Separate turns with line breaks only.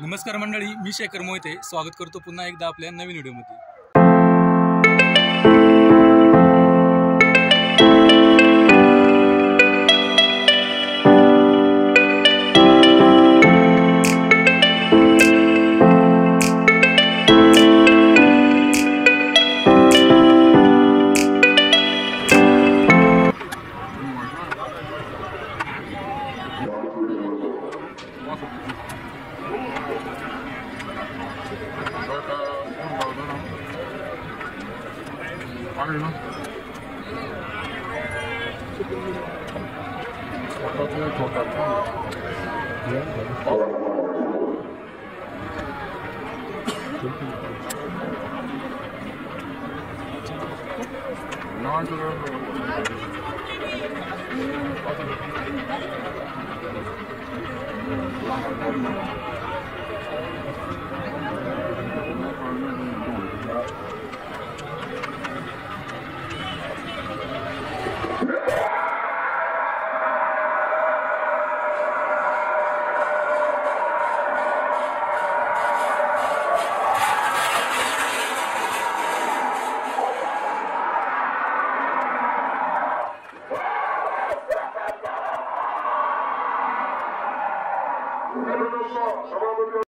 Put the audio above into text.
नमस्कार मंडळी मी शेखर मोहिते. स्वागत करतो पुन्हा एकदा आपल्या नवीन व्हिडिओमध्ये.
빠르나? 아까 그냥 더 깎아. 나한테는 빠져. সভাপতি